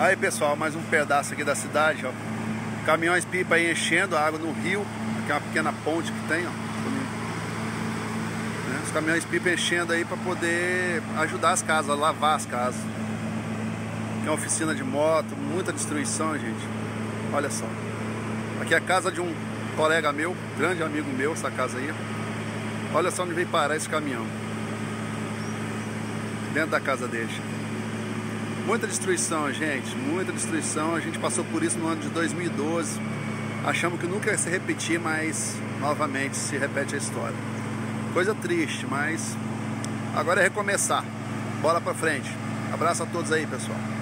Aí pessoal, mais um pedaço aqui da cidade, ó. Caminhões pipa aí enchendo a água no rio, aqui é uma pequena ponte que tem, ó. Né? Os caminhões pipa enchendo aí para poder ajudar as casas, lavar as casas. Aqui é uma oficina de moto, muita destruição, gente. Olha só. Aqui é a casa de um colega meu, grande amigo meu, essa casa aí. Olha só onde veio parar esse caminhão. Dentro da casa dele. Muita destruição, gente, muita destruição. A gente passou por isso no ano de 2012. Achamos que nunca ia se repetir, mas novamente se repete a história. Coisa triste, mas agora é recomeçar. Bola pra frente. Abraço a todos aí, pessoal.